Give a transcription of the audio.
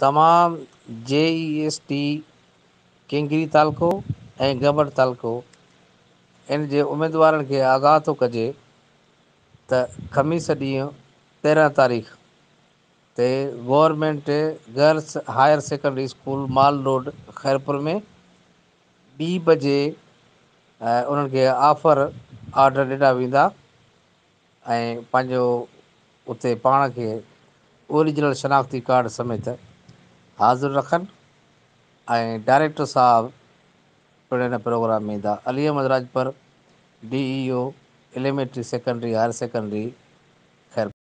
तमामु जे E e S T किंगरी तालको ऐं गबर तालको इन जे उमेदवारनि खे आगाह थो कजे त खमीस ॾींहुं तेरहं तारीख़ ते government girls higher secondary school Mall Road Khairpur में ॿी बजे उन्हनि खे ऑफर ऑडर ॾिना वेंदा ऐं पंहिंजो उते पाण खे ओरिजिनल शनाख़्ती कार्ड समेत हाज़िर रखन डायरेक्टर साहब पिण प्रोग्राम में Ali Ahmed Rajpar D E O elementary secondary higher secondary